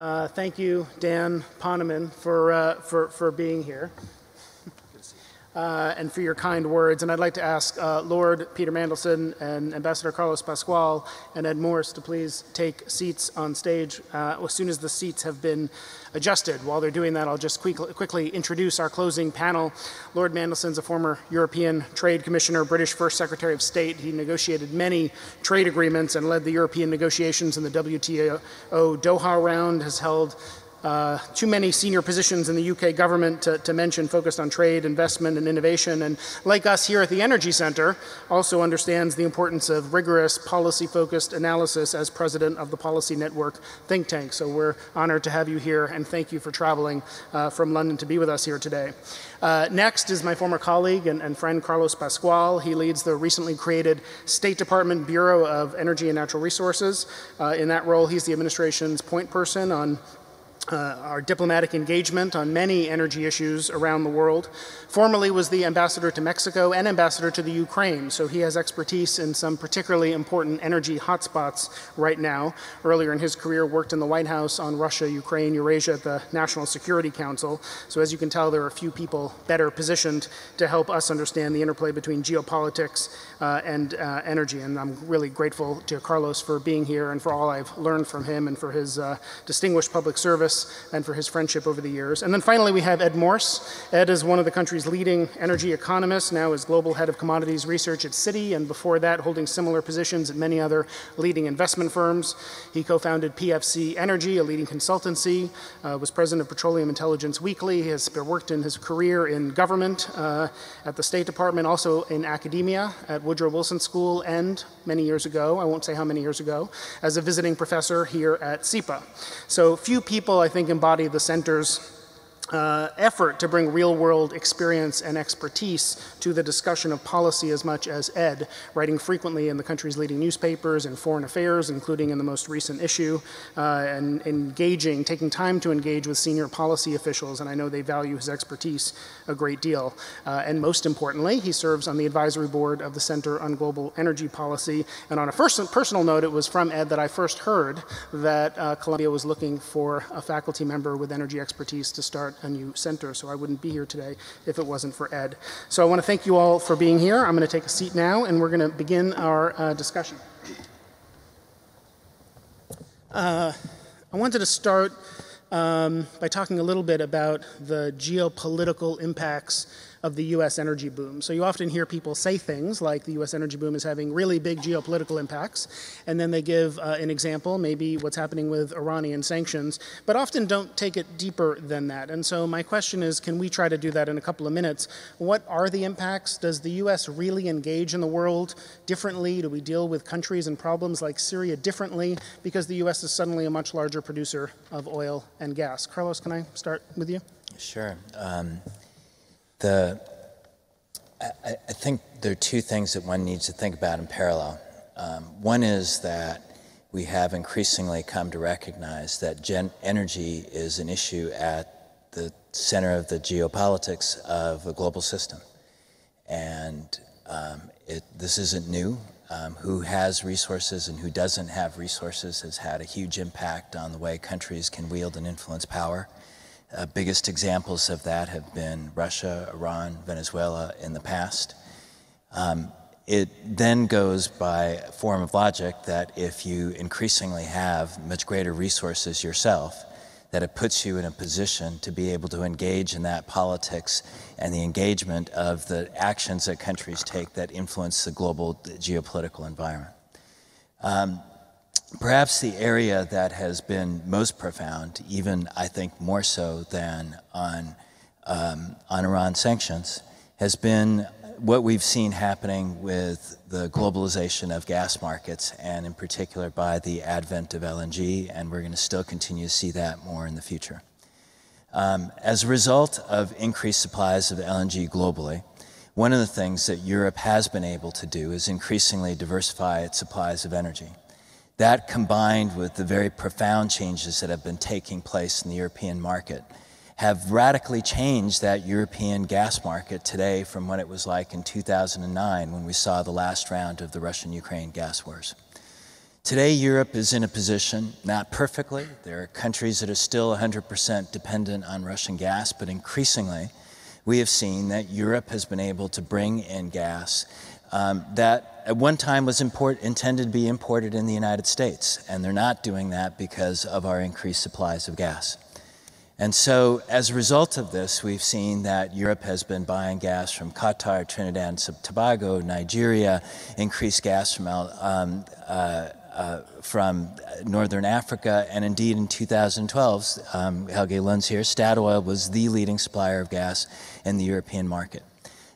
Uh, thank you, Dan Poneman, for, uh, for, for being here uh, and for your kind words. And I'd like to ask uh, Lord Peter Mandelson and Ambassador Carlos Pascual and Ed Morse to please take seats on stage uh, as soon as the seats have been adjusted. While they're doing that, I'll just quick, quickly introduce our closing panel. Lord Mandelson's a former European Trade Commissioner, British First Secretary of State. He negotiated many trade agreements and led the European negotiations in the WTO Doha round, has held uh, too many senior positions in the UK government to, to, mention focused on trade, investment, and innovation. And like us here at the Energy Center, also understands the importance of rigorous policy focused analysis as president of the Policy Network think tank. So we're honored to have you here and thank you for traveling uh, from London to be with us here today. Uh, next is my former colleague and, and, friend Carlos Pascual. He leads the recently created State Department Bureau of Energy and Natural Resources. Uh, in that role, he's the administration's point person on uh, our diplomatic engagement on many energy issues around the world. Formerly was the ambassador to Mexico and ambassador to the Ukraine, so he has expertise in some particularly important energy hotspots right now. Earlier in his career, worked in the White House on Russia, Ukraine, Eurasia at the National Security Council. So as you can tell, there are a few people better positioned to help us understand the interplay between geopolitics uh, and uh, energy. And I'm really grateful to Carlos for being here and for all I've learned from him and for his uh, distinguished public service and for his friendship over the years. And then finally, we have Ed Morse. Ed is one of the country's leading energy economists, now is global head of commodities research at Citi, and before that, holding similar positions at many other leading investment firms. He co founded PFC Energy, a leading consultancy, uh, was president of Petroleum Intelligence Weekly. He has worked in his career in government uh, at the State Department, also in academia at Woodrow Wilson School, and many years ago, I won't say how many years ago, as a visiting professor here at SIPA. So few people, I think, embody the center's uh, effort to bring real world experience and expertise to the discussion of policy as much as Ed, writing frequently in the country's leading newspapers and foreign affairs, including in the most recent issue, uh, and engaging, taking time to engage with senior policy officials, and I know they value his expertise a great deal. Uh, and most importantly, he serves on the advisory board of the Center on Global Energy Policy. And on a first, personal note, it was from Ed that I first heard that uh, Columbia was looking for a faculty member with energy expertise to start a new center, so I wouldn't be here today if it wasn't for Ed. So I want to thank you all for being here. I'm going to take a seat now, and we're going to begin our uh, discussion. Uh, I wanted to start um, by talking a little bit about the geopolitical impacts of the US energy boom. So you often hear people say things like the US energy boom is having really big geopolitical impacts, and then they give uh, an example, maybe what's happening with Iranian sanctions, but often don't take it deeper than that. And so my question is can we try to do that in a couple of minutes? What are the impacts? Does the US really engage in the world differently? Do we deal with countries and problems like Syria differently because the US is suddenly a much larger producer of oil and gas? Carlos, can I start with you? Sure. Um, the, I, I, think there are two things that one needs to think about in parallel. Um, one is that we have increasingly come to recognize that gen- energy is an issue at the center of the geopolitics of a global system. And um, it, this isn't new. Um, who has resources and who doesn't have resources has had a huge impact on the way countries can wield and influence power. Uh, biggest examples of that have been Russia, Iran, Venezuela in the past. Um, it then goes by a form of logic that if you increasingly have much greater resources yourself, that it puts you in a position to be able to engage in that politics and the engagement of the actions that countries take that influence the global geopolitical environment. Um, Perhaps the area that has been most profound, even I think more so than on, um, on Iran sanctions, has been what we've seen happening with the globalization of gas markets, and in particular by the advent of LNG, and we're going to still continue to see that more in the future. Um, as a result of increased supplies of LNG globally, one of the things that Europe has been able to do is increasingly diversify its supplies of energy. That combined with the very profound changes that have been taking place in the European market have radically changed that European gas market today from what it was like in 2009 when we saw the last round of the Russian Ukraine gas wars. Today, Europe is in a position, not perfectly, there are countries that are still 100% dependent on Russian gas, but increasingly, we have seen that Europe has been able to bring in gas um, that at one time was import, intended to be imported in the United States, and they're not doing that because of our increased supplies of gas. And so, as a result of this, we've seen that Europe has been buying gas from Qatar, Trinidad and Tobago, Nigeria, increased gas from um, uh, uh, from Northern Africa, and indeed in 2012, um, Helge Lund's here, Statoil was the leading supplier of gas in the European market.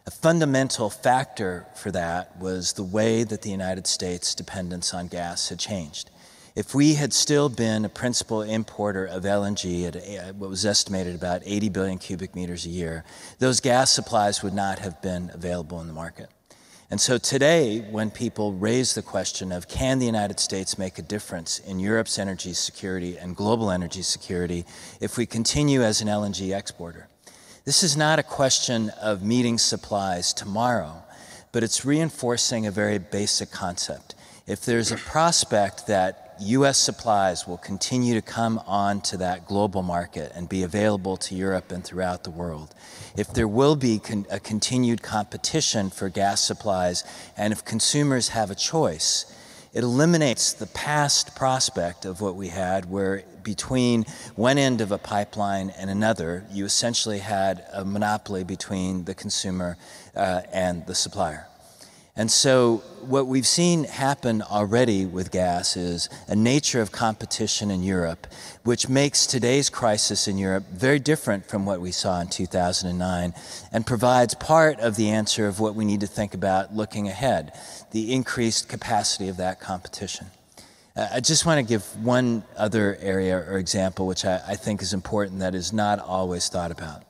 A fundamental factor for that was the way that the United States' dependence on gas had changed. If we had still been a principal importer of LNG at what was estimated about 80 billion cubic meters a year, those gas supplies would not have been available in the market. And so today, when people raise the question of can the United States make a difference in Europe's energy security and global energy security if we continue as an LNG exporter, this is not a question of meeting supplies tomorrow, but it's reinforcing a very basic concept. If there's a prospect that U.S. supplies will continue to come onto that global market and be available to Europe and throughout the world, if there will be con a continued competition for gas supplies, and if consumers have a choice, it eliminates the past prospect of what we had, where between one end of a pipeline and another, you essentially had a monopoly between the consumer uh, and the supplier. And so, what we've seen happen already with gas is a nature of competition in Europe, which makes today's crisis in Europe very different from what we saw in 2009 and provides part of the answer of what we need to think about looking ahead the increased capacity of that competition. I just want to give one other area or example which I, I think is important that is not always thought about.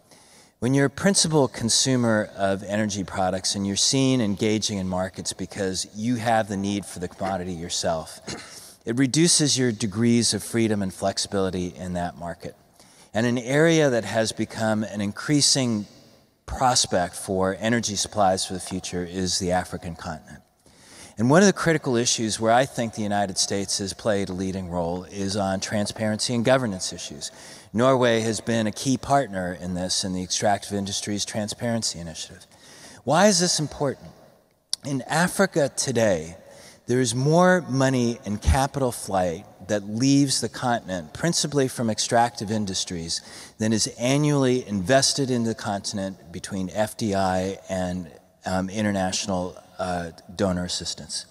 When you're a principal consumer of energy products and you're seen engaging in markets because you have the need for the commodity yourself, it reduces your degrees of freedom and flexibility in that market. And an area that has become an increasing prospect for energy supplies for the future is the African continent. And one of the critical issues where I think the United States has played a leading role is on transparency and governance issues. Norway has been a key partner in this in the Extractive Industries Transparency Initiative. Why is this important? In Africa today, there is more money and capital flight that leaves the continent, principally from extractive industries, than is annually invested in the continent between FDI and um, international uh, donor assistance.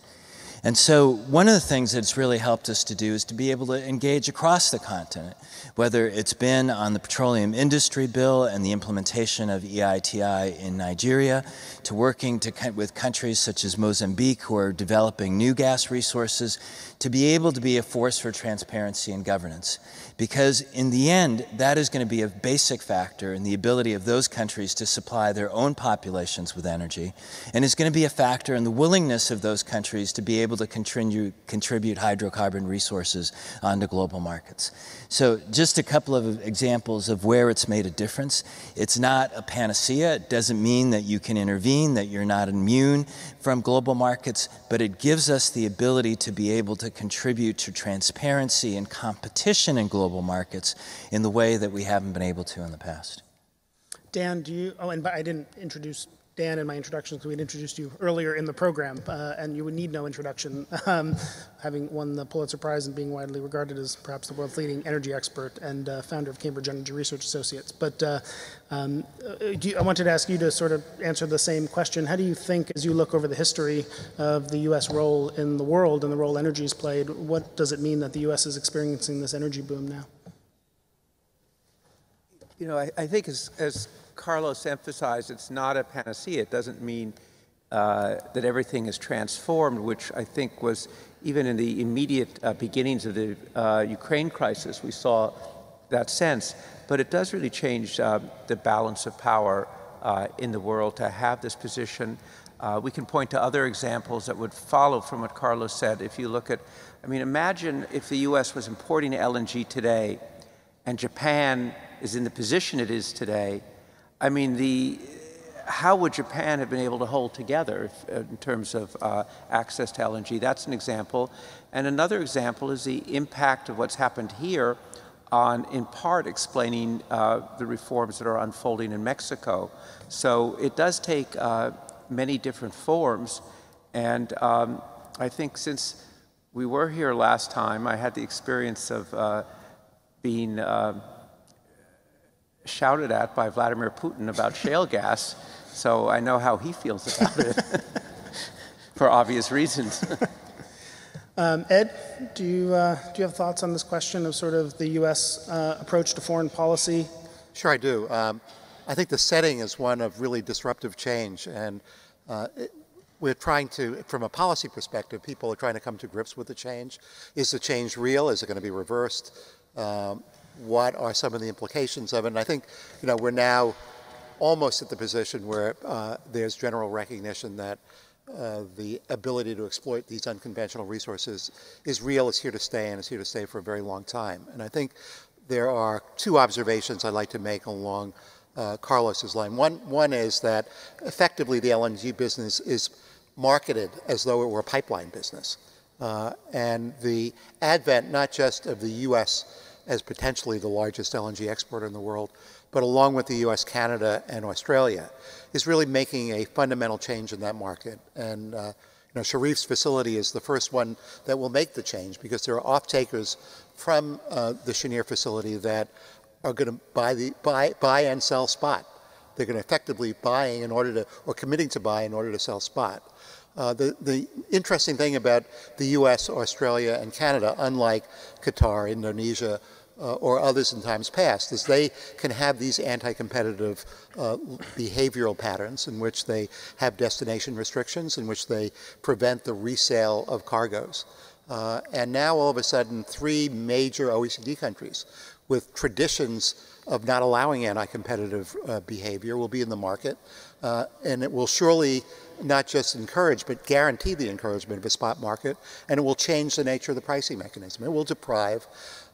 And so, one of the things that's really helped us to do is to be able to engage across the continent, whether it's been on the petroleum industry bill and the implementation of EITI in Nigeria, to working to, with countries such as Mozambique who are developing new gas resources, to be able to be a force for transparency and governance. Because in the end, that is going to be a basic factor in the ability of those countries to supply their own populations with energy, and is going to be a factor in the willingness of those countries to be able to contribute, contribute hydrocarbon resources onto global markets. So, just a couple of examples of where it's made a difference. It's not a panacea. It doesn't mean that you can intervene, that you're not immune from global markets, but it gives us the ability to be able to contribute to transparency and competition in global markets in the way that we haven't been able to in the past. Dan, do you, oh, and I didn't introduce Dan in my introduction because we had introduced you earlier in the program, uh, and you would need no introduction, um, having won the Pulitzer Prize and being widely regarded as perhaps the world's leading energy expert and uh, founder of Cambridge Energy Research Associates. But uh, um, uh, you, I wanted to ask you to sort of answer the same question. How do you think, as you look over the history of the U.S. role in the world and the role energy has played, what does it mean that the U.S. is experiencing this energy boom now? You know, I, I think as, as Carlos emphasized, it's not a panacea. It doesn't mean uh, that everything is transformed, which I think was even in the immediate uh, beginnings of the uh, Ukraine crisis, we saw that sense. But it does really change uh, the balance of power uh, in the world to have this position. Uh, we can point to other examples that would follow from what Carlos said. If you look at, I mean, imagine if the US was importing LNG today and Japan is in the position it is today I mean, the, how would Japan have been able to hold together if, uh, in terms of uh, access to LNG? That's an example. And another example is the impact of what's happened here on, in part, explaining uh, the reforms that are unfolding in Mexico. So it does take uh, many different forms. And um, I think since we were here last time, I had the experience of uh, being uh, shouted at by Vladimir Putin about shale gas. So I know how he feels about it for obvious reasons. Um, Ed, do you, uh, do you have thoughts on this question of sort of the U.S. Uh, approach to foreign policy? Sure, I do. Um, I think the setting is one of really disruptive change, and uh, it, we're trying to, from a policy perspective, people are trying to come to grips with the change. Is the change real? Is it going to be reversed? Um, what are some of the implications of it? And I think, you know, we're now almost at the position where uh, there's general recognition that uh, the ability to exploit these unconventional resources is real, is here to stay, and is here to stay for a very long time. And I think there are two observations I'd like to make along uh, Carlos's line. One, one is that effectively the LNG business is marketed as though it were a pipeline business. Uh, and the advent not just of the U.S. as potentially the largest LNG exporter in the world, but along with the U.S., Canada, and Australia, is really making a fundamental change in that market. And uh, you know, Charif's facility is the first one that will make the change because there are off-takers from uh, the Cheniere facility that are going to buy, the, buy, buy and sell spot. They're going to effectively buying in order to, or committing to buy in order to sell spot. Uh, the, the interesting thing about the US, Australia, and Canada, unlike Qatar, Indonesia, uh, or others in times past, is they can have these anti-competitive uh, behavioral patterns in which they have destination restrictions, in which they prevent the resale of cargoes. Uh, and now all of a sudden, three major OECD countries with traditions of not allowing anti-competitive uh, behavior will be in the market. Uh, and it will surely not just encourage, but guarantee the encouragement of a spot market, and it will change the nature of the pricing mechanism. It will deprive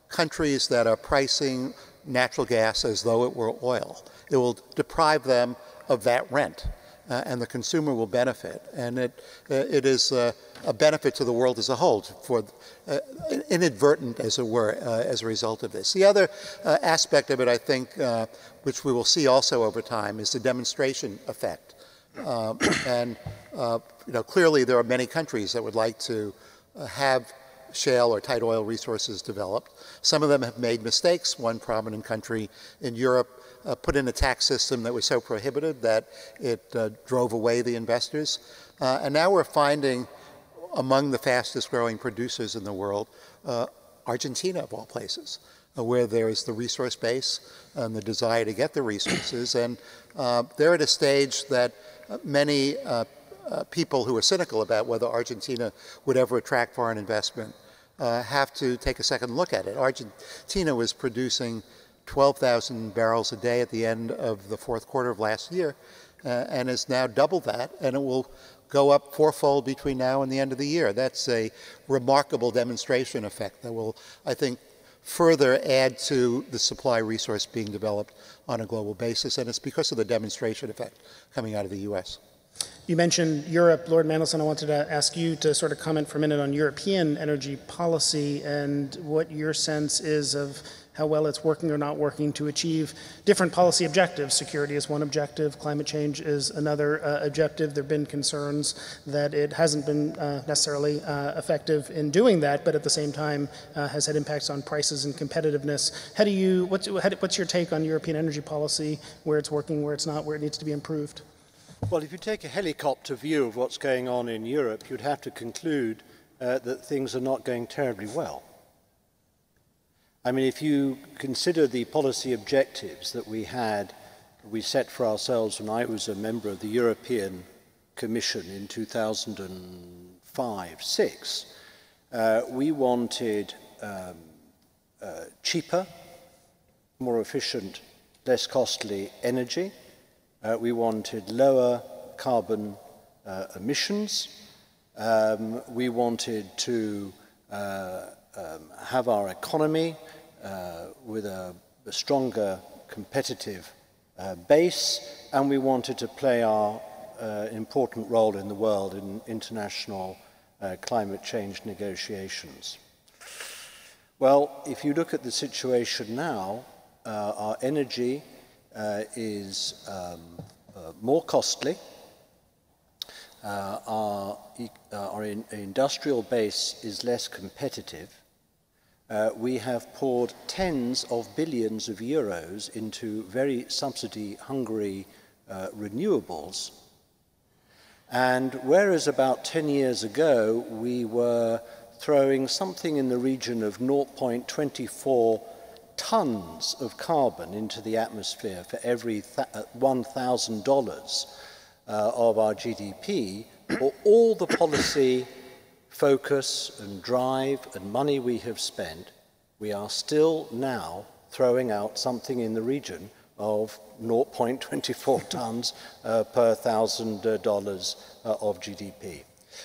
countries that are pricing natural gas as though it were oil. It will deprive them of that rent, uh, and the consumer will benefit. And it, uh, it is uh, a benefit to the world as a whole, for uh, inadvertent, as it were, uh, as a result of this. The other uh, aspect of it, I think, which we will see also over time, is the demonstration effect. Um, and you know, clearly, there are many countries that would like to have shale or tight oil resources developed. Some of them have made mistakes. One prominent country in Europe uh, put in a tax system that was so prohibitive that it uh, drove away the investors. Uh, and now we're finding among the fastest growing producers in the world, uh, Argentina of all places, uh, where there is the resource base and the desire to get the resources. And uh, they're at a stage that many uh, people who are cynical about whether Argentina would ever attract foreign investment uh, have to take a second look at it. Argentina was producing 12,000 barrels a day at the end of the fourth quarter of last year uh, and has now doubled that, and it will go up fourfold between now and the end of the year. That's a remarkable demonstration effect that will, I think, further add to the supply resource being developed on a global basis, and it's because of the demonstration effect coming out of the U.S. You mentioned Europe. Lord Mandelson, I wanted to ask you to sort of comment for a minute on European energy policy and what your sense is of how well it's working or not working to achieve different policy objectives. Security is one objective, climate change is another uh, objective. There have been concerns that it hasn't been uh, necessarily uh, effective in doing that, but at the same time uh, has had impacts on prices and competitiveness. How do you, what's, what's your take on European energy policy, where it's working, where it's not, where it needs to be improved? Well, if you take a helicopter view of what's going on in Europe, you'd have to conclude uh, that things are not going terribly well. I mean, if you consider the policy objectives that we had, we set for ourselves when I was a member of the European Commission in 2005 6, uh, we wanted um, uh, cheaper, more efficient, less costly energy. Uh, we wanted lower carbon uh, emissions. Um, we wanted to uh, um, have our economy uh, with a, a, stronger competitive uh, base, and we wanted to play our uh, important role in the world in international climate change negotiations. Well, if you look at the situation now, our energy uh, is um, uh, more costly. Uh, our, uh, our in, industrial base is less competitive. Uh, we have poured tens of billions of euros into very subsidy-hungry uh, renewables. And whereas about 10 years ago we were throwing something in the region of 0.24 tons of carbon into the atmosphere for every $1,000 uh, of our GDP, for all the policy focus and drive and money we have spent, we are still now throwing out something in the region of 0.24 tons uh, per thousand uh, dollars uh, of GDP.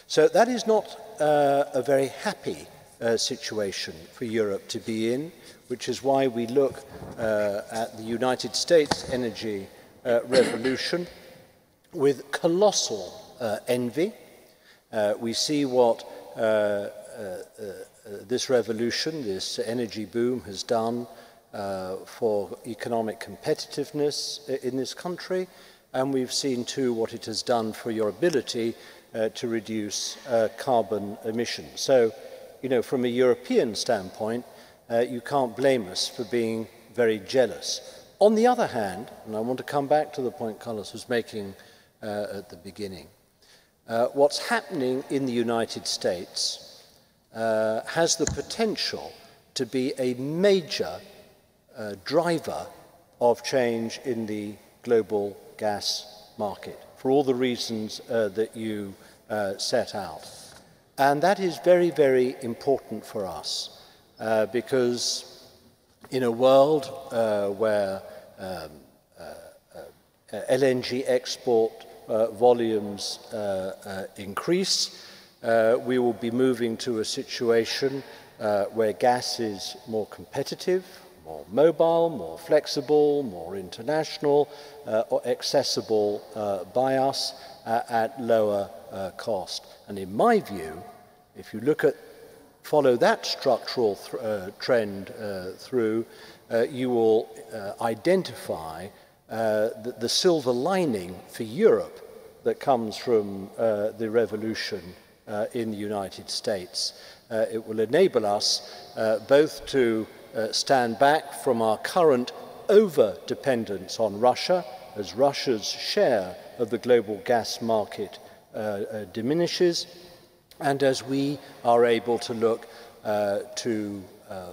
So that is not uh, a very happy uh, situation for Europe to be in, which is why we look uh, at the United States energy uh, revolution with colossal uh, envy. Uh, we see what uh, uh, uh, this revolution, this energy boom has done uh, for economic competitiveness uh, in this country, and we've seen too what it has done for your ability uh, to reduce uh, carbon emissions. So you know, from a European standpoint, uh, you can't blame us for being very jealous. On the other hand, and I want to come back to the point Carlos was making uh, at the beginning, uh, what's happening in the United States uh, has the potential to be a major uh, driver of change in the global gas market for all the reasons uh, that you uh, set out. And that is very, very important for us uh, because in a world uh, where um, uh, uh, LNG export uh, volumes uh, increase, we will be moving to a situation where gas is more competitive, more mobile, more flexible, more international, or accessible by us at lower uh, cost. And in my view, if you look at follow that structural th uh, trend uh, through, uh, you will uh, identify uh, the, the silver lining for Europe that comes from the revolution in the United States. It will enable us both to stand back from our current over dependence on Russia as Russia's share of the global gas market diminishes, and as we are able to look uh, to uh,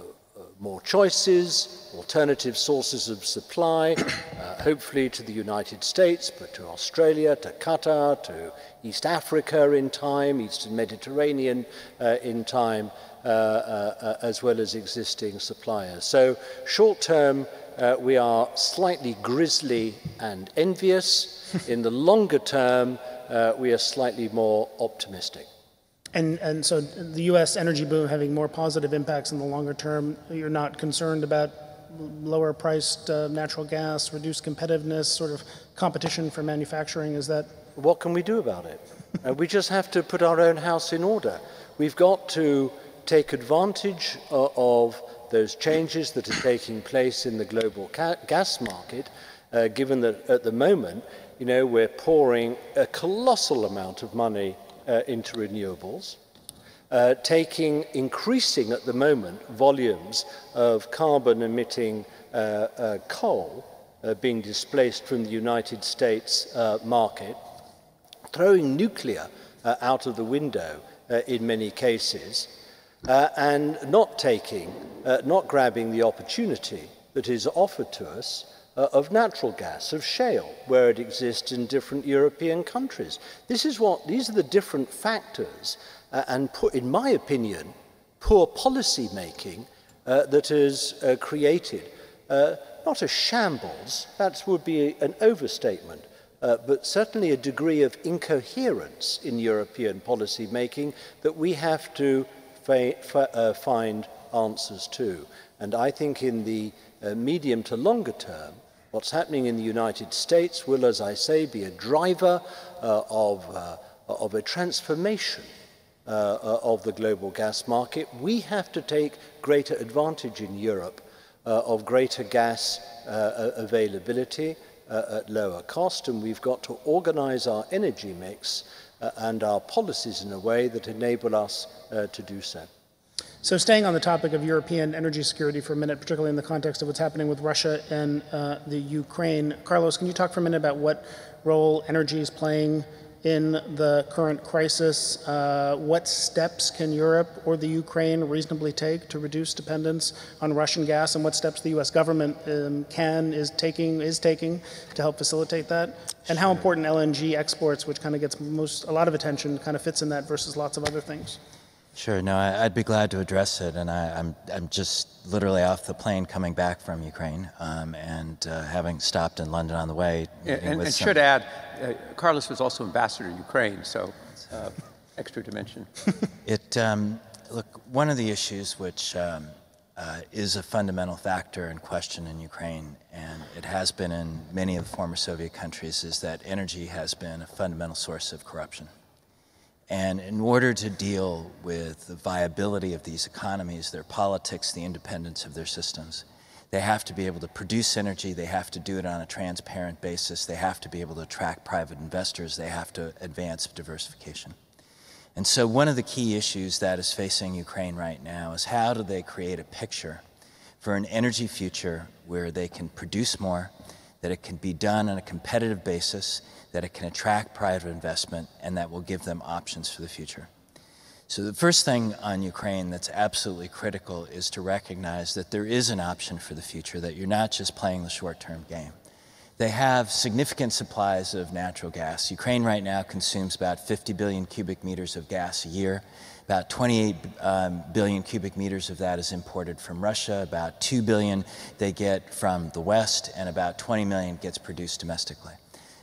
more choices, alternative sources of supply, uh, hopefully to the United States, but to Australia, to Qatar, to East Africa in time, Eastern Mediterranean uh, in time, uh, uh, uh, as well as existing suppliers. So short term, uh, we are slightly grisly and envious. in the longer term, uh, we are slightly more optimistic. And, and so the U.S. energy boom having more positive impacts in the longer term, you're not concerned about lower priced uh, natural gas, reduced competitiveness, sort of competition for manufacturing? Is that What can we do about it? uh, we just have to put our own house in order. We've got to take advantage uh, of those changes that are taking place in the global ca- gas market, uh, given that at the moment, you know, we're pouring a colossal amount of money uh, into renewables, uh, taking increasing at the moment volumes of carbon emitting uh, uh, coal uh, being displaced from the United States uh, market, throwing nuclear out of the window in many cases, and not taking, not grabbing the opportunity that is offered to us uh, of natural gas, of shale, where it exists in different European countries. This is what, these are the different factors, uh, and put, in my opinion, poor policy making uh, that has uh, created uh, not a shambles, that would be an overstatement, uh, but certainly a degree of incoherence in European policy making that we have to uh, find answers to. And I think in the uh, medium to longer term, What's happening in the United States will, as I say, be a driver uh, of, uh, of a transformation uh, uh of the global gas market. We have to take greater advantage in Europe uh, of greater gas uh, availability at lower cost, and we've got to organize our energy mix and our policies in a way that enable us to do so. So, staying on the topic of European energy security for a minute, particularly in the context of what's happening with Russia and uh, the Ukraine, Carlos, can you talk for a minute about what role energy is playing in the current crisis? Uh, what steps can Europe or the Ukraine reasonably take to reduce dependence on Russian gas, and what steps the U.S. government um, can is taking is taking to help facilitate that? And how important LNG exports, which kind of gets most a lot of attention, kind of fits in that versus lots of other things. Sure. No, I, would be glad to address it. And I, am I'm, I'm just literally off the plane coming back from Ukraine um, and uh, having stopped in London on the way. And, and should add, uh, Carlos was also ambassador to Ukraine, so uh, extra dimension. it um, look one of the issues which um, uh, is a fundamental factor in question in Ukraine, and it has been in many of the former Soviet countries, is that energy has been a fundamental source of corruption. And in order to deal with the viability of these economies, their politics, the independence of their systems, they have to be able to produce energy, they have to do it on a transparent basis, they have to be able to attract private investors, they have to advance diversification. And so, one of the key issues that is facing Ukraine right now is how do they create a picture for an energy future where they can produce more, that it can be done on a competitive basis, that it can attract private investment, and that will give them options for the future. So, the first thing on Ukraine that's absolutely critical is to recognize that there is an option for the future, that you're not just playing the short term game. They have significant supplies of natural gas. Ukraine right now consumes about 50 billion cubic meters of gas a year. About 28 um, billion cubic meters of that is imported from Russia. About 2 billion they get from the West, and about 20 million gets produced domestically.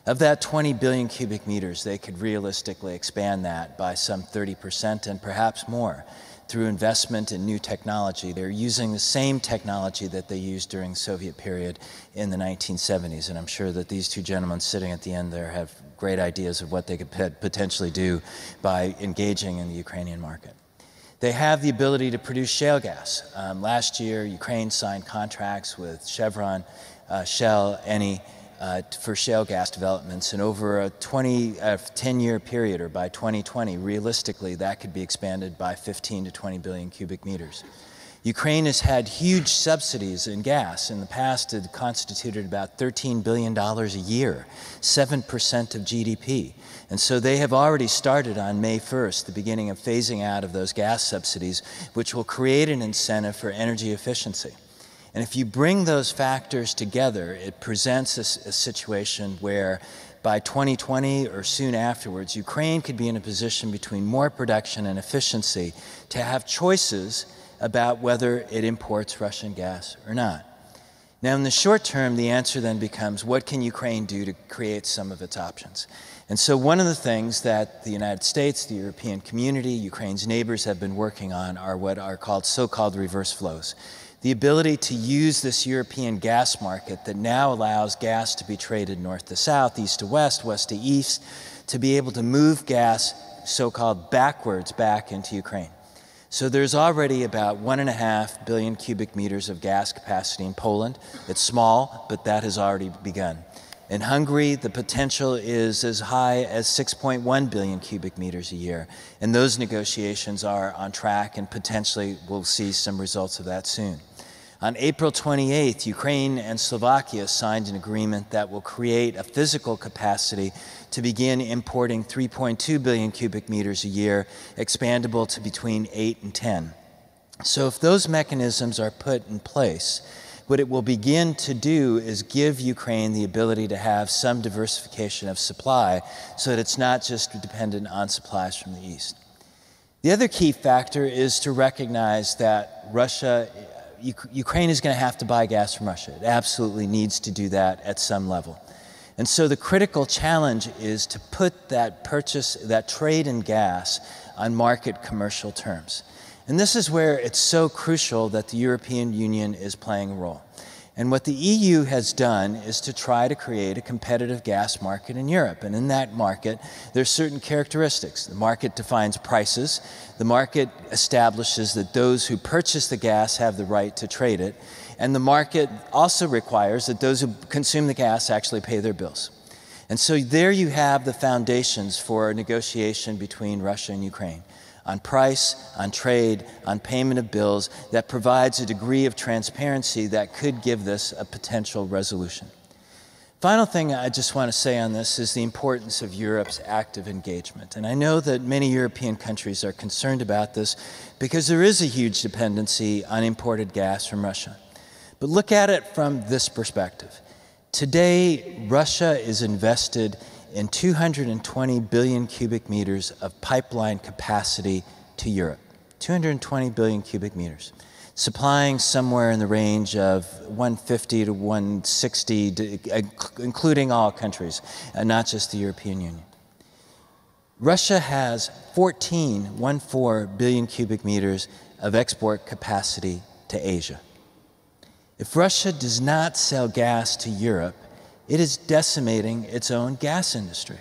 Of that 20 billion cubic meters, they could realistically expand that by some 30% and perhaps more through investment in new technology. They're using the same technology that they used during the Soviet period in the 1970s, and I'm sure that these two gentlemen sitting at the end there have great ideas of what they could potentially do by engaging in the Ukrainian market. They have the ability to produce shale gas. Um, last year, Ukraine signed contracts with Chevron, uh, Shell, Eni, uh, for shale gas developments. And over a 20, uh, 10 year period, or by 2020, realistically, that could be expanded by 15 to 20 billion cubic meters. Ukraine has had huge subsidies in gas. In the past, it constituted about $13 billion a year, 7% of GDP. And so they have already started on May 1st, the beginning of phasing out of those gas subsidies, which will create an incentive for energy efficiency. And if you bring those factors together, it presents a, a situation where by 2020 or soon afterwards, Ukraine could be in a position between more production and efficiency to have choices about whether it imports Russian gas or not. Now, in the short term, the answer then becomes what can Ukraine do to create some of its options? And so, one of the things that the United States, the European community, Ukraine's neighbors have been working on are what are called so called reverse flows. The ability to use this European gas market that now allows gas to be traded north to south, east to west, west to east, to be able to move gas so called backwards back into Ukraine. So there's already about one and a half billion cubic meters of gas capacity in Poland. It's small, but that has already begun. In Hungary, the potential is as high as 6.1 billion cubic meters a year. And those negotiations are on track, and potentially we'll see some results of that soon. On April 28th, Ukraine and Slovakia signed an agreement that will create a physical capacity to begin importing 3.2 billion cubic meters a year, expandable to between 8 and 10. So, if those mechanisms are put in place, what it will begin to do is give Ukraine the ability to have some diversification of supply so that it's not just dependent on supplies from the East. The other key factor is to recognize that Russia, Ukraine is going to have to buy gas from Russia. It absolutely needs to do that at some level. And so the critical challenge is to put that purchase, that trade in gas on market commercial terms. And this is where it's so crucial that the European Union is playing a role. And what the EU has done is to try to create a competitive gas market in Europe. And in that market, there's certain characteristics. The market defines prices. The market establishes that those who purchase the gas have the right to trade it. And the market also requires that those who consume the gas actually pay their bills. And so there you have the foundations for a negotiation between Russia and Ukraine on price, on trade, on payment of bills that provides a degree of transparency that could give this a potential resolution. Final thing I just want to say on this is the importance of Europe's active engagement. And I know that many European countries are concerned about this because there is a huge dependency on imported gas from Russia. But look at it from this perspective. Today, Russia is invested in 220 billion cubic meters of pipeline capacity to Europe. 220 billion cubic meters, supplying somewhere in the range of 150 to 160, to, uh, including all countries, uh, not just the European Union. Russia has 14, 14 billion cubic meters of export capacity to Asia. If Russia does not sell gas to Europe, it is decimating its own gas industry.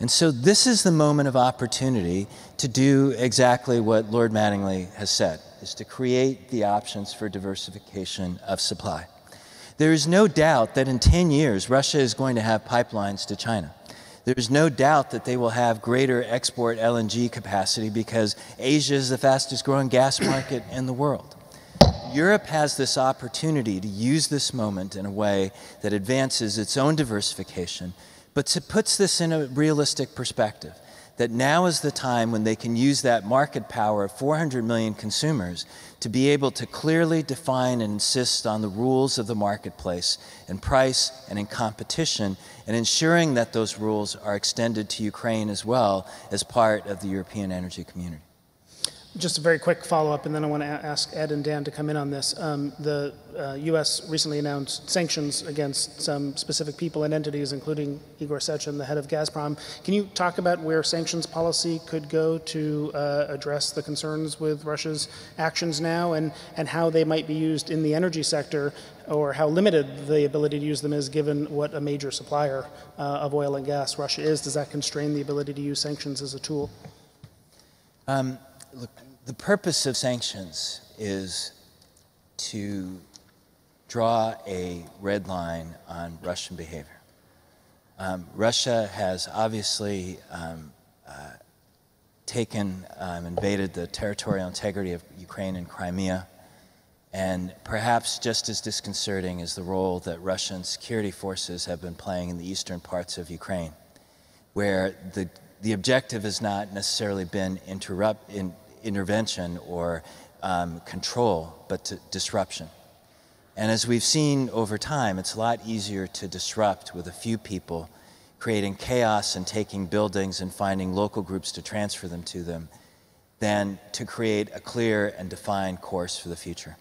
And so this is the moment of opportunity to do exactly what Lord Mandelson has said, is to create the options for diversification of supply. There is no doubt that in 10 years, Russia is going to have pipelines to China. There's no doubt that they will have greater export LNG capacity because Asia is the fastest growing gas market in the world. Europe has this opportunity to use this moment in a way that advances its own diversification, but to puts this in a realistic perspective. That now is the time when they can use that market power of 400 million consumers to be able to clearly define and insist on the rules of the marketplace in price and in competition, and ensuring that those rules are extended to Ukraine as well as part of the European energy community. Just a very quick follow-up, and then I want to ask Ed and Dan to come in on this. Um, the uh, U.S. recently announced sanctions against some specific people and entities, including Igor Sechin, the head of Gazprom. Can you talk about where sanctions policy could go to uh, address the concerns with Russia's actions now, and, and how they might be used in the energy sector, or how limited the ability to use them is given what a major supplier uh, of oil and gas Russia is? Does that constrain the ability to use sanctions as a tool? Um, look, the purpose of sanctions is to draw a red line on Russian behavior. Um, Russia has obviously um, uh, taken, um, invaded the territorial integrity of Ukraine and Crimea, and perhaps just as disconcerting is the role that Russian security forces have been playing in the eastern parts of Ukraine, where the the objective has not necessarily been interrupt, in, intervention or um, control, but to disruption. And as we've seen over time, it's a lot easier to disrupt with a few people creating chaos and taking buildings and finding local groups to transfer them to them than to create a clear and defined course for the future.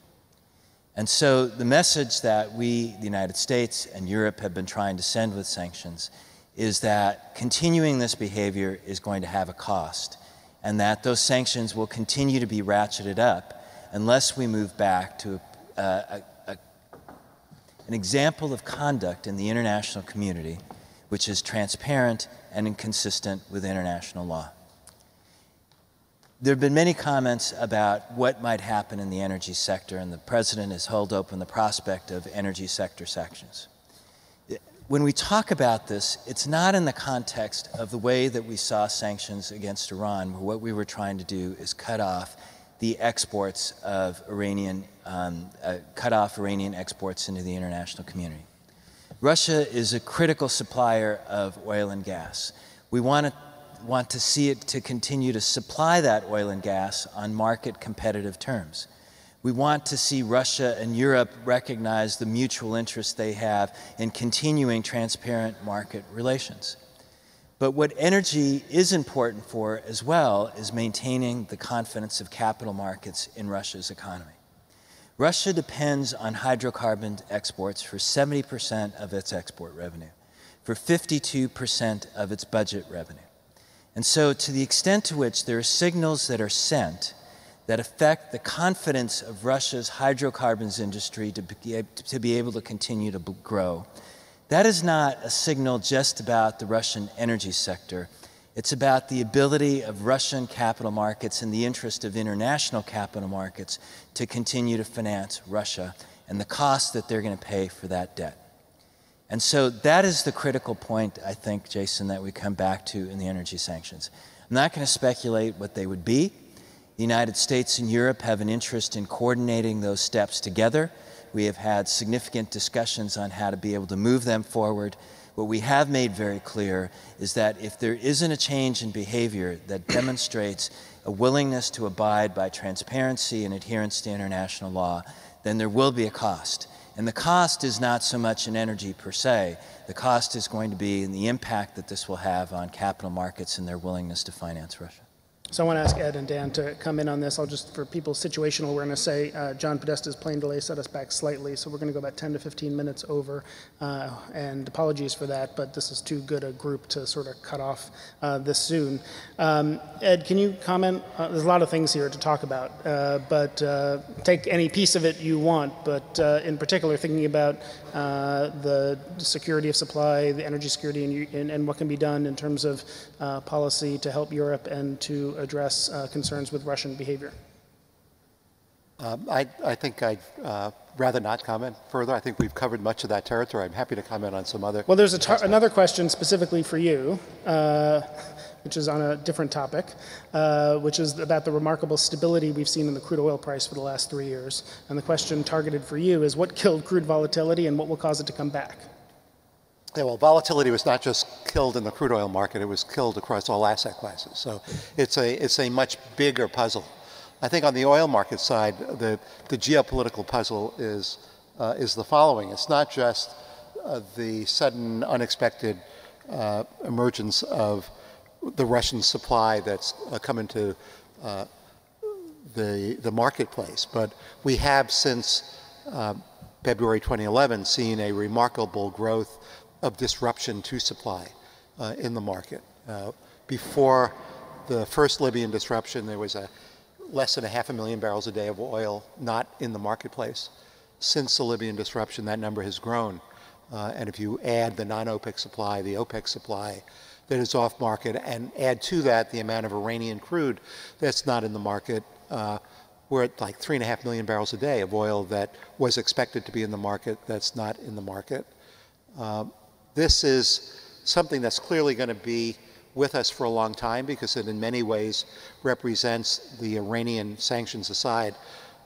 And so the message that we, the United States and Europe, have been trying to send with sanctions is that continuing this behavior is going to have a cost, and that those sanctions will continue to be ratcheted up unless we move back to a, a, a, an example of conduct in the international community which is transparent and inconsistent with international law. There have been many comments about what might happen in the energy sector, and the President has held open the prospect of energy sector sanctions when we talk about this, it's not in the context of the way that we saw sanctions against Iran, where what we were trying to do is cut off the exports of Iranian, um, uh, cut off Iranian exports into the international community. Russia is a critical supplier of oil and gas. We want to, want to see it to continue to supply that oil and gas on market competitive terms. We want to see Russia and Europe recognize the mutual interest they have in continuing transparent market relations. But what energy is important for as well is maintaining the confidence of capital markets in Russia's economy. Russia depends on hydrocarbon exports for 70% of its export revenue, for 52% of its budget revenue. And so, to the extent to which there are signals that are sent that affect the confidence of Russia's hydrocarbons industry to be, to be able to continue to grow. That is not a signal just about the Russian energy sector. It's about the ability of Russian capital markets and the interest of international capital markets to continue to finance Russia and the cost that they're going to pay for that debt. And so that is the critical point, I think, Jason, that we come back to in the energy sanctions. I'm not going to speculate what they would be. The United States and Europe have an interest in coordinating those steps together. We have had significant discussions on how to be able to move them forward. What we have made very clear is that if there isn't a change in behavior that demonstrates a willingness to abide by transparency and adherence to international law, then there will be a cost. And the cost is not so much in energy per se, the cost is going to be in the impact that this will have on capital markets and their willingness to finance Russia. So I want to ask Ed and Dan to come in on this. I'll just, for people's situational awareness, say uh, John Podesta's plane delay set us back slightly, so we're going to go about 10 to 15 minutes over. Uh, and apologies for that, but this is too good a group to sort of cut off uh, this soon. Um, Ed, can you comment? Uh, there's a lot of things here to talk about, uh, but uh, take any piece of it you want. But in particular, thinking about the security of supply, the energy security, and, and, and, what can be done in terms of policy to help Europe and to address uh, concerns with Russian behavior? Um, I, I, think I'd uh, rather not comment further. I think we've covered much of that territory. I'm happy to comment on some other. Well, there's tar- another question specifically for you, uh, which is on a different topic, uh, which is about the remarkable stability we've seen in the crude oil price for the last three years. And the question targeted for you is what killed crude volatility and what will cause it to come back? Yeah, well, volatility was not just killed in the crude oil market, it was killed across all asset classes. So it's a, it's a much bigger puzzle. I think on the oil market side, the, the geopolitical puzzle is, uh, is the following. It's not just uh, the sudden, unexpected uh, emergence of the Russian supply that's uh, come into uh, the, the marketplace, but we have since uh, February 2011 seen a remarkable growth of disruption to supply uh, in the market. Uh, before the first Libyan disruption, there was a less than a half a million barrels a day of oil not in the marketplace. Since the Libyan disruption, that number has grown. Uh, and if you add the non-OPEC supply, the OPEC supply that is off market, and add to that the amount of Iranian crude that's not in the market, uh, we're at like three and a half million barrels a day of oil that was expected to be in the market that's not in the market. Um, this is something that's clearly going to be with us for a long time because it in many ways represents the Iranian sanctions aside,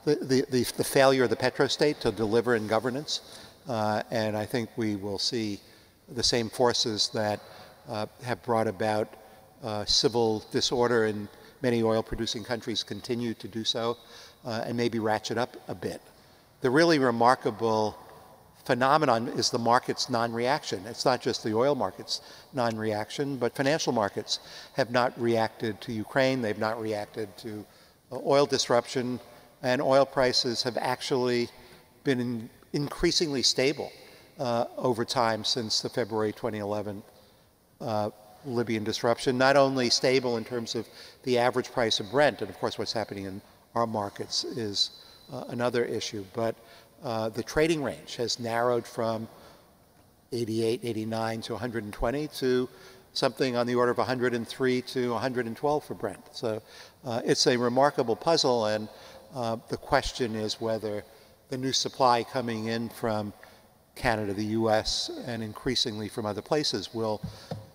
the, the, the, the failure of the petrostate to deliver in governance. Uh, and I think we will see the same forces that uh, have brought about uh, civil disorder in many oil producing countries continue to do so uh, and maybe ratchet up a bit. The really remarkable phenomenon is the market's non-reaction. It's not just the oil market's non-reaction, but financial markets have not reacted to Ukraine. They've not reacted to uh, oil disruption, and oil prices have actually been in increasingly stable uh, over time since the February 2011 uh, Libyan disruption. Not only stable in terms of the average price of Brent, and of course what's happening in our markets is uh, another issue, but uh, the trading range has narrowed from 88, 89 to 120 to something on the order of 103 to 112 for Brent. So uh, it's a remarkable puzzle, and uh, the question is whether the new supply coming in from Canada, the US, and increasingly from other places will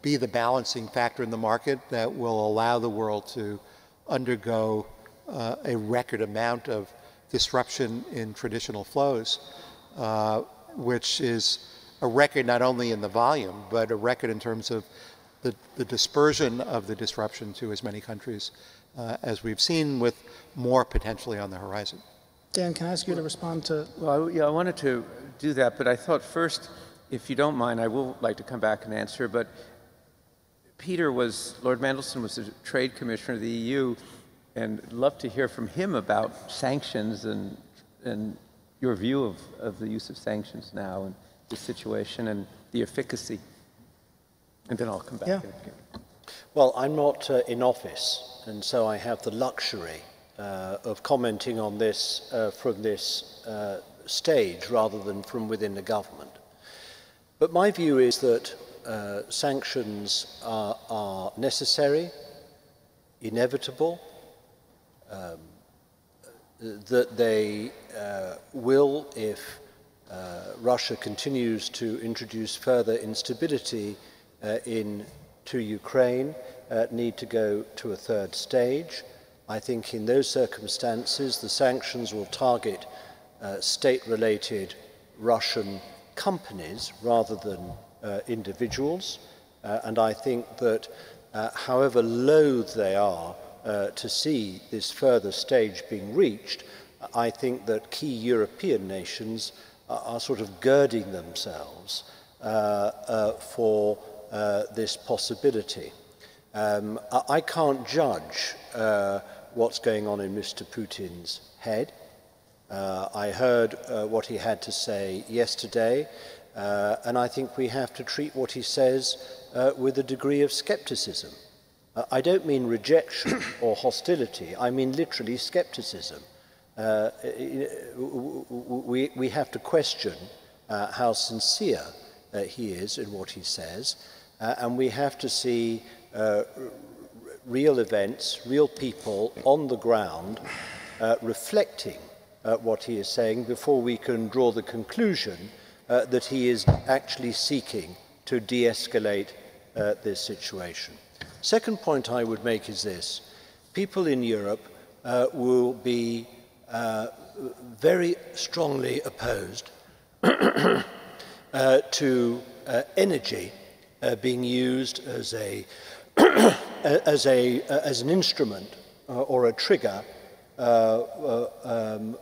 be the balancing factor in the market that will allow the world to undergo uh, a record amount of disruption in traditional flows, uh, which is a record not only in the volume, but a record in terms of the, the dispersion of the disruption to as many countries uh, as we've seen, with more potentially on the horizon. Dan, can I ask you to respond to? Well, yeah, I wanted to do that, but I thought first, if you don't mind, I will like to come back and answer. But Peter was, Lord Mandelson was the trade commissioner of the EU, and I'd love to hear from him about sanctions and, and your view of, of the use of sanctions now and the situation and the efficacy. And then I'll come back. Yeah. Well, I'm not uh, in office, and so I have the luxury uh, of commenting on this uh, from this uh, stage rather than from within the government. But my view is that uh, sanctions are, are necessary, inevitable, um, that they uh, will, if uh, Russia continues to introduce further instability uh, into Ukraine, uh, need to go to a third stage. I think in those circumstances, the sanctions will target state-related Russian companies rather than individuals. Uh, and I think that uh, however loath they are uh, to see this further stage being reached, I think that key European nations are, are sort of girding themselves uh, uh, for uh, this possibility. Um, I, I can't judge uh, what's going on in Mr. Putin's head. Uh, I heard uh, what he had to say yesterday, Uh, and I think we have to treat what he says uh, with a degree of skepticism. Uh, I don't mean rejection or hostility, I mean literally skepticism. Uh, we, we have to question uh, how sincere uh, he is in what he says, uh, and we have to see uh, real events, real people on the ground uh, reflecting uh, what he is saying before we can draw the conclusion uh, that he is actually seeking to de-escalate uh, this situation. Second point I would make is this. People in Europe uh, will be uh, very strongly opposed uh, to uh, energy being used as a as a as an instrument or a trigger um,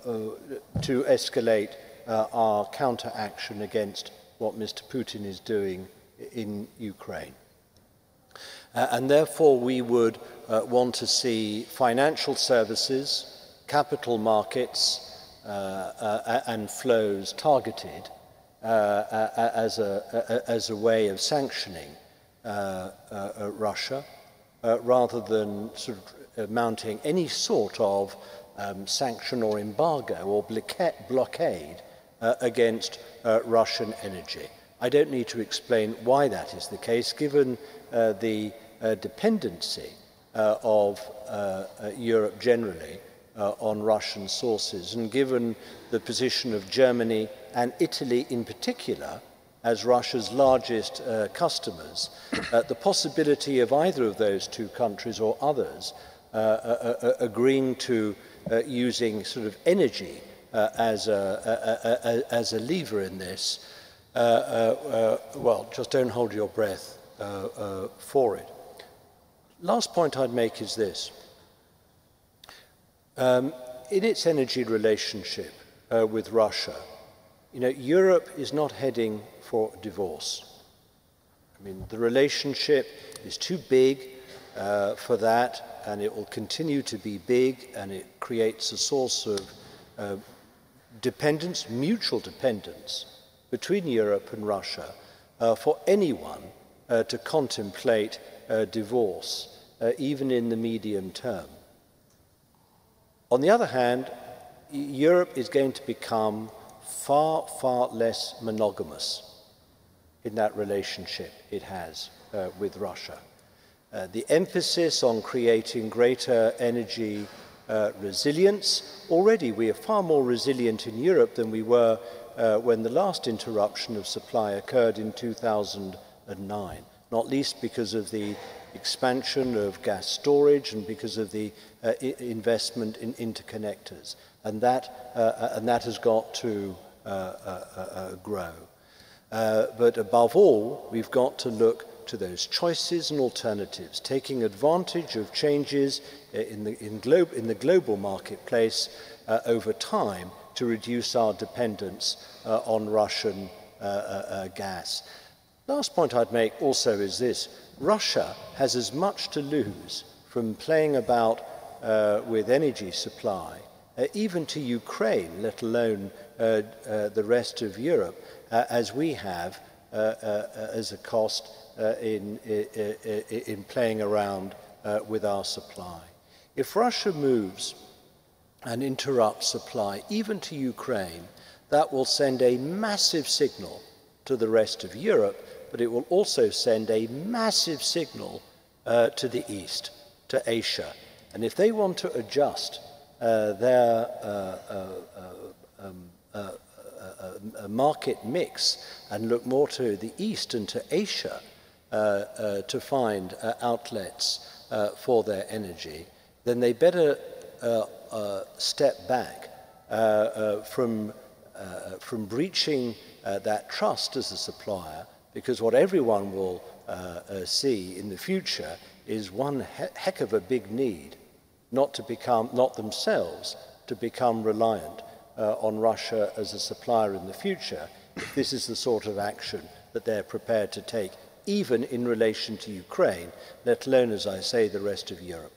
to escalate uh, our counteraction against what Mr. Putin is doing in Ukraine. Uh, and therefore, we would uh, want to see financial services, capital markets, uh, uh, and flows targeted uh, as, a, as a way of sanctioning uh, Russia, rather than sort of mounting any sort of um, sanction or embargo or blockade uh, against uh, Russian energy. I don't need to explain why that is the case, given uh, the uh, dependency uh, of uh, uh, Europe generally uh, on Russian sources, and given the position of Germany and Italy in particular as Russia's largest uh, customers, uh, the possibility of either of those two countries or others uh, uh, uh, agreeing to uh, using sort of energy uh, as, a, a, a, as a lever in this, uh, uh, uh, well, just don't hold your breath for it. Last point I'd make is this. Um, in its energy relationship with Russia, you know, Europe is not heading for divorce. I mean, the relationship is too big uh, for that, and it will continue to be big, and it creates a source of uh, dependence, mutual dependence, between Europe and Russia uh, for anyone uh, to contemplate uh, divorce, uh, even in the medium term. On the other hand, Europe is going to become far, far less monogamous in that relationship it has uh, with Russia. Uh, the emphasis on creating greater energy uh, resilience. Already we are far more resilient in Europe than we were uh, when the last interruption of supply occurred in 2009, not least because of the expansion of gas storage and because of the uh, investment in interconnectors. And that, uh, uh, and that has got to uh, uh, uh, uh, grow. Uh, but above all, we've got to look to those choices and alternatives, taking advantage of changes uh, in the, in globe, in the global marketplace uh, over time to reduce our dependence uh, on Russian uh, uh, gas. Last point I'd make also is this. Russia has as much to lose from playing about uh, with energy supply, uh, even to Ukraine, let alone uh, uh, the rest of Europe, uh, as we have uh, uh, as a cost in, in, in playing around uh, with our supply. If Russia moves and interrupts supply, even to Ukraine, that will send a massive signal to the rest of Europe, but it will also send a massive signal uh, to the East, to Asia. And if they want to adjust uh, their uh, uh, uh um, uh, market mix and look more to the East and to Asia Uh, uh, to find uh, outlets for their energy, then they better step back from, from breaching that trust as a supplier because what everyone will uh, uh, see in the future is one he heck of a big need not to become, not themselves, to become reliant uh, on Russia as a supplier in the future, if this is the sort of action that they're prepared to take, even in relation to Ukraine, let alone, as I say, the rest of Europe.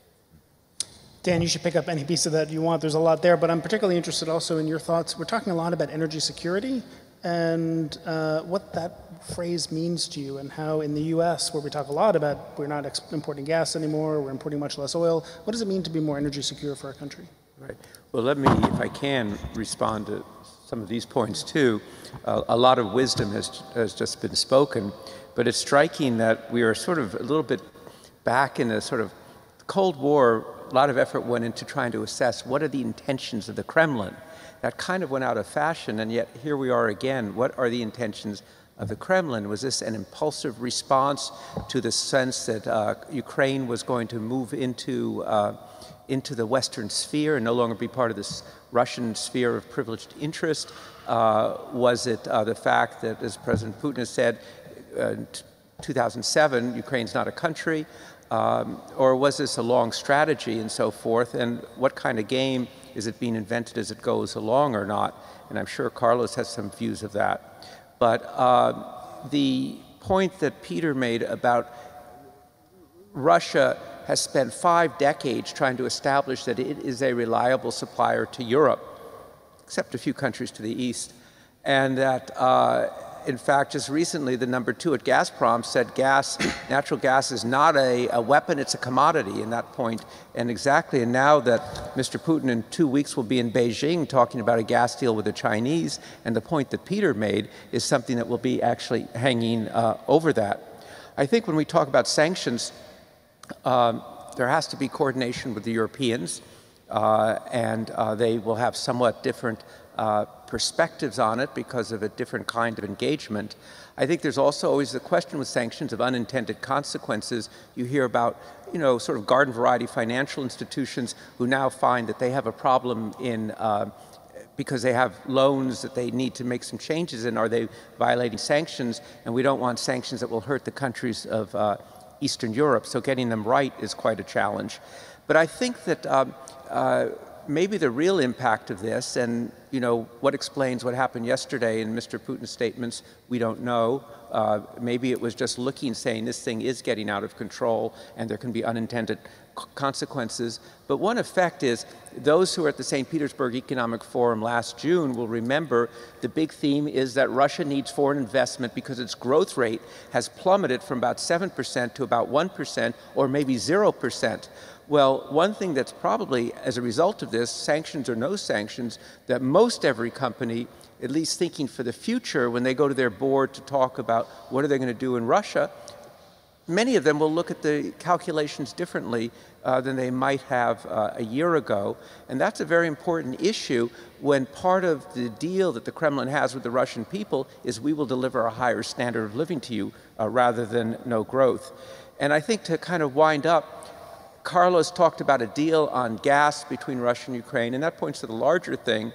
Dan, you should pick up any piece of that you want. There's a lot there, but I'm particularly interested also in your thoughts. We're talking a lot about energy security and uh, what that phrase means to you and how in the US, where we talk a lot about we're not importing gas anymore, we're importing much less oil, what does it mean to be more energy secure for our country? Right. Well, let me, if I can, respond to some of these points too. Uh, a lot of wisdom has, has just been spoken, but it's striking that we are sort of a little bit back in a sort of Cold War. A lot of effort went into trying to assess what are the intentions of the Kremlin. That kind of went out of fashion, and yet here we are again. What are the intentions of the Kremlin? Was this an impulsive response to the sense that uh, Ukraine was going to move into, uh, into the Western sphere and no longer be part of this Russian sphere of privileged interest? Uh, was it uh, the fact that, as President Putin has said, uh, in 2007, Ukraine's not a country? Um, or was this a long strategy and so forth? And what kind of game is it being invented as it goes along or not? And I'm sure Carlos has some views of that. But uh, the point that Peter made about Russia has spent five decades trying to establish that it is a reliable supplier to Europe, except a few countries to the east, and that uh, in fact, just recently, the number two at Gazprom said gas, natural gas is not a, a weapon, it's a commodity in that point. And exactly, and now that Mr. Putin in two weeks will be in Beijing talking about a gas deal with the Chinese, and the point that Peter made is something that will be actually hanging uh, over that. I think when we talk about sanctions, um, there has to be coordination with the Europeans, and uh, they will have somewhat different uh, perspectives on it because of a different kind of engagement. I think there's also always the question with sanctions of unintended consequences. You hear about, you know, sort of garden variety financial institutions who now find that they have a problem in uh, because they have loans that they need to make some changes in. Are they violating sanctions? And we don't want sanctions that will hurt the countries of uh, Eastern Europe. So getting them right is quite a challenge. But I think that um, uh, maybe the real impact of this, and you know what explains what happened yesterday in Mr. Putin's statements, we don't know. Uh, maybe it was just looking, saying this thing is getting out of control, and there can be unintended consequences. But one effect is those who were at the St. Petersburg Economic Forum last June will remember the big theme is that Russia needs foreign investment because its growth rate has plummeted from about 7% to about 1% or maybe 0%. Well, one thing that's probably as a result of this, sanctions or no sanctions, that most every company, at least thinking for the future, when they go to their board to talk about what are they going to do in Russia, many of them will look at the calculations differently uh, than they might have uh, a year ago. And that's a very important issue when part of the deal that the Kremlin has with the Russian people is we will deliver a higher standard of living to you uh, rather than no growth. And I think to kind of wind up, Carlos talked about a deal on gas between Russia and Ukraine, and that points to the larger thing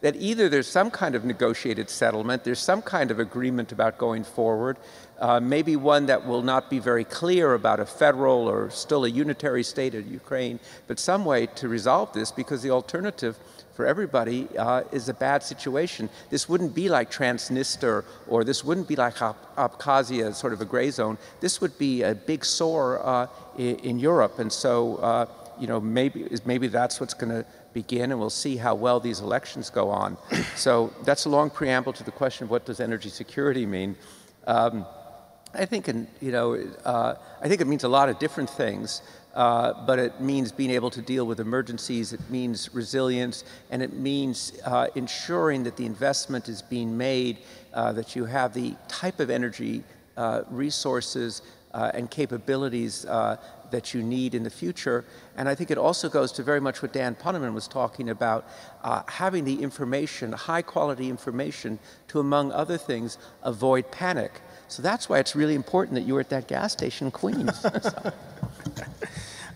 that either there's some kind of negotiated settlement, there's some kind of agreement about going forward, uh, maybe one that will not be very clear about a federal or still a unitary state of Ukraine, but some way to resolve this because the alternative for everybody uh, is a bad situation. This wouldn't be like Transnistria or this wouldn't be like Ab Abkhazia, sort of a gray zone. This would be a big sore uh, in, in, Europe. And so, uh, you know, maybe, maybe that's what's going to begin and we'll see how well these elections go on. so that's a long preamble to the question of what does energy security mean. Um, I think, in, you know, uh, I think it means a lot of different things. Uh, but it means being able to deal with emergencies, it means resilience, and it means uh, ensuring that the investment is being made, uh, that you have the type of energy uh, resources uh, and capabilities that you need in the future. And I think it also goes to very much what Dan Poneman was talking about, uh, having the information, high quality information, to, among other things, avoid panic. So that's why it's really important that you were at that gas station in Queens.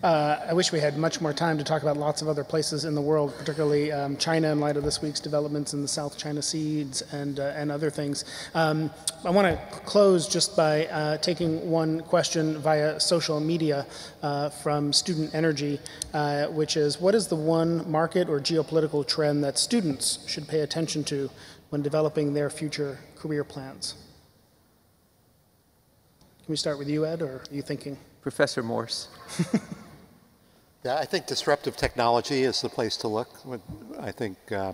Uh, I wish we had much more time to talk about lots of other places in the world, particularly um, China in light of this week's developments in the South China Seas and, uh, and other things. Um, I want to close just by uh, taking one question via social media uh, from Student Energy, uh, which is what is the one market or geopolitical trend that students should pay attention to when developing their future career plans? Can we start with you, Ed, or are you thinking? Professor Morse. Yeah, I think disruptive technology is the place to look. I think uh,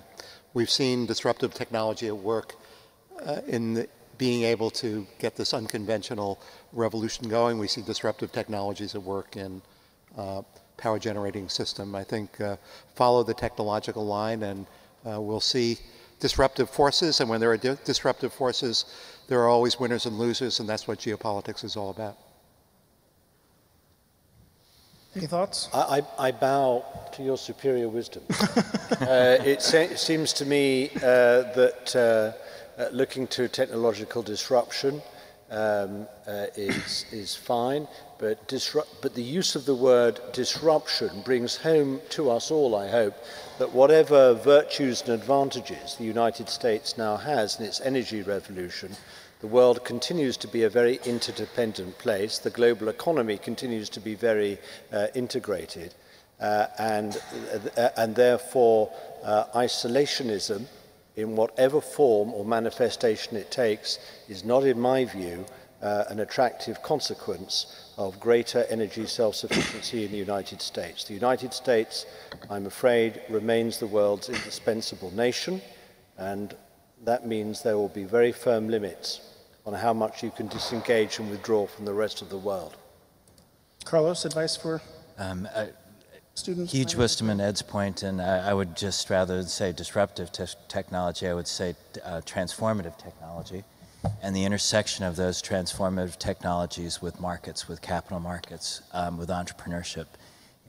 we've seen disruptive technology at work uh, in the, being able to get this unconventional revolution going. We see disruptive technologies at work in uh, power generating system. I think uh, follow the technological line and uh, we'll see disruptive forces. And when there are di disruptive forces, there are always winners and losers, and that's what geopolitics is all about. Any thoughts? I, I, I bow to your superior wisdom. uh, it, se seems to me uh, that uh, uh, looking to technological disruption um, uh, is, is fine, but, but the use of the word disruption brings home to us all, I hope, that whatever virtues and advantages the United States now has in its energy revolution, The world continues to be a very interdependent place. The global economy continues to be very uh, integrated. Uh, and, uh, and therefore, uh, isolationism, in whatever form or manifestation it takes, is not, in my view, uh, an attractive consequence of greater energy self-sufficiency in the United States. The United States, I'm afraid, remains the world's indispensable nation, and that means there will be very firm limits on how much you can disengage and withdraw from the rest of the world. Carlos, advice for Um, students? Huge wisdom in Ed's point, and I, I would just rather than say disruptive te technology, I would say uh, transformative technology, and the intersection of those transformative technologies with markets, with capital markets, um, with entrepreneurship.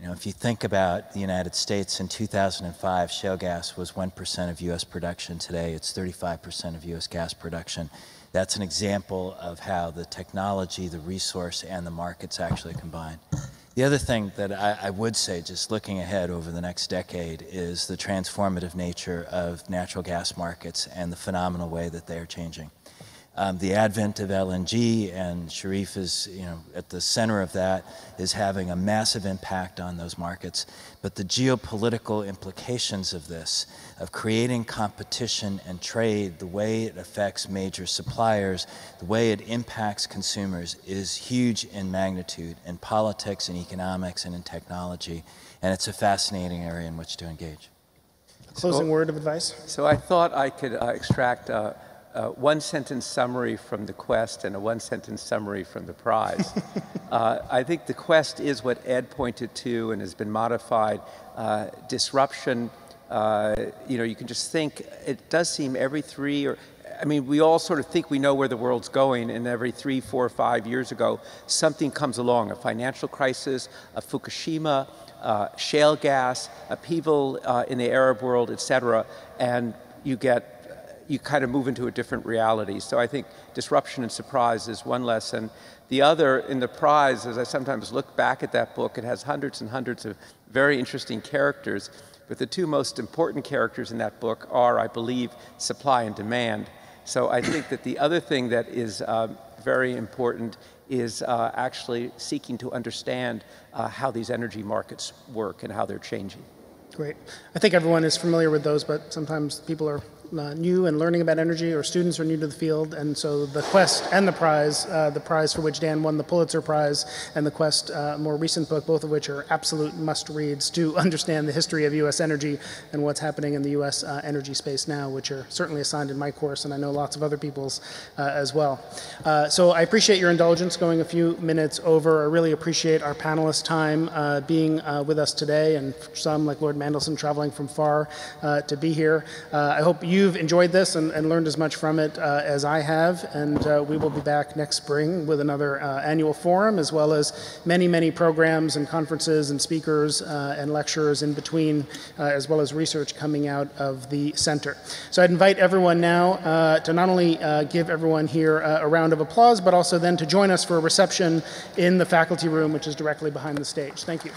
You know, if you think about the United States in 2005, shale gas was 1% of U.S. production. Today, it's 35% of U.S. gas production. That's an example of how the technology, the resource, and the markets actually combine. The other thing that I, I, would say, just looking ahead over the next decade, is the transformative nature of natural gas markets and the phenomenal way that they are changing. Um, the advent of LNG, and Charif is you know, at the center of that, is having a massive impact on those markets. But the geopolitical implications of this, of creating competition and trade, the way it affects major suppliers, the way it impacts consumers, is huge in magnitude in politics, in economics, and in technology. And it's a fascinating area in which to engage. Closing so, word of advice? So I thought I could uh, extract. Uh, uh, one sentence summary from the quest and a one sentence summary from the prize. uh, I think the quest is what Ed pointed to and has been modified. Uh, disruption, uh, you know, you can just think, it does seem every three or, I mean, we all sort of think we know where the world's going, and every three, four, five years ago, something comes along a financial crisis, a Fukushima, uh, shale gas, upheaval uh, in the Arab world, et cetera, and you get you kind of move into a different reality. So I think disruption and surprise is one lesson. The other, in the prize, as I sometimes look back at that book, it has hundreds and hundreds of very interesting characters. But the two most important characters in that book are, I believe, supply and demand. So I think that the other thing that is uh, very important is uh, actually seeking to understand uh, how these energy markets work and how they're changing. Great. I think everyone is familiar with those, but sometimes people are uh, new and learning about energy or students are new to the field. And so the Quest and the prize, uh, the prize for which Dan won the Pulitzer Prize, and the Quest uh, more recent book, both of which are absolute must reads to understand the history of U.S. energy and what's happening in the U.S. Uh, energy space now, which are certainly assigned in my course, and I know lots of other people's uh, as well. Uh, so I appreciate your indulgence going a few minutes over. I really appreciate our panelists' time being with us today, and some, like Lord Mandelson, traveling from far to be here. I hope you've enjoyed this and, and learned as much from it uh, as I have, and uh, we will be back next spring with another uh, annual forum, as well as many, many programs and conferences and speakers uh, and lecturers in between, uh, as well as research coming out of the center. So I'd invite everyone now to not only give everyone here a round of applause, but also then to join us for a reception in the faculty room, which is directly behind the stage. Thank you.